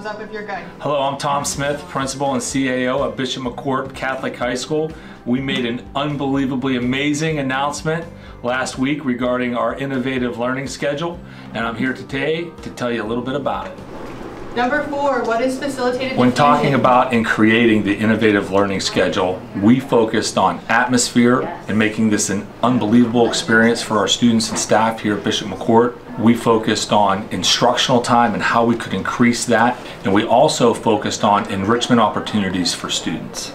thumbs up if you're good. Hello, I'm Tom Smith, Principal and CAO at Bishop McCort Catholic High School. We made an unbelievably amazing announcement last week regarding our innovative learning schedule, and I'm here today to tell you a little bit about it. Number four, what is facilitated When talking about and creating the innovative learning schedule, we focused on atmosphere and making this an unbelievable experience for our students and staff here at Bishop McCort. We focused on instructional time and how we could increase that, and we also focused on enrichment opportunities for students.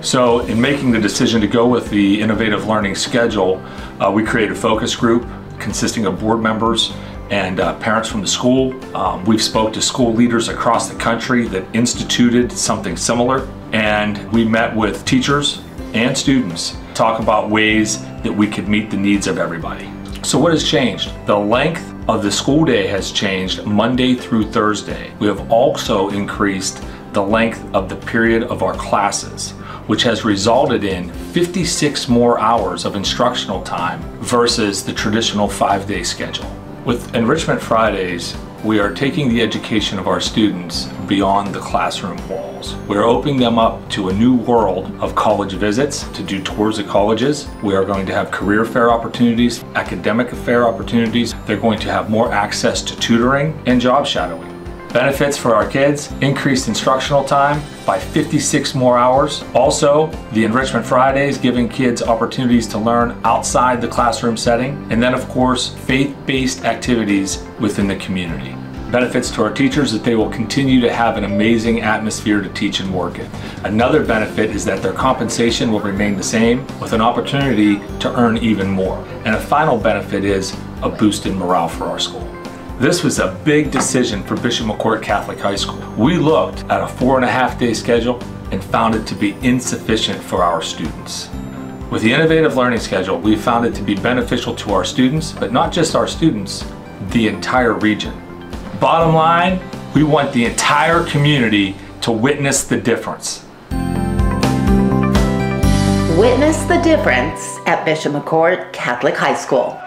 So in making the decision to go with the innovative learning schedule, uh, we created a focus group consisting of board members and uh, parents from the school. Um, we've spoke to school leaders across the country that instituted something similar, and we met with teachers and students to talk about ways that we could meet the needs of everybody. So what has changed? The length of the school day has changed Monday through Thursday. We have also increased the length of the period of our classes, which has resulted in 56 more hours of instructional time versus the traditional five-day schedule. With Enrichment Fridays, we are taking the education of our students beyond the classroom walls. We're opening them up to a new world of college visits to do tours of colleges. We are going to have career fair opportunities, academic fair opportunities. They're going to have more access to tutoring and job shadowing. Benefits for our kids, increased instructional time by 56 more hours. Also, the Enrichment Fridays giving kids opportunities to learn outside the classroom setting. And then of course, faith-based activities within the community. Benefits to our teachers that they will continue to have an amazing atmosphere to teach and work in. Another benefit is that their compensation will remain the same with an opportunity to earn even more. And a final benefit is a boost in morale for our school. This was a big decision for Bishop McCort Catholic High School. We looked at a four and a half day schedule and found it to be insufficient for our students. With the innovative learning schedule, we found it to be beneficial to our students, but not just our students, the entire region. Bottom line, we want the entire community to witness the difference. Witness the difference at Bishop McCort Catholic High School.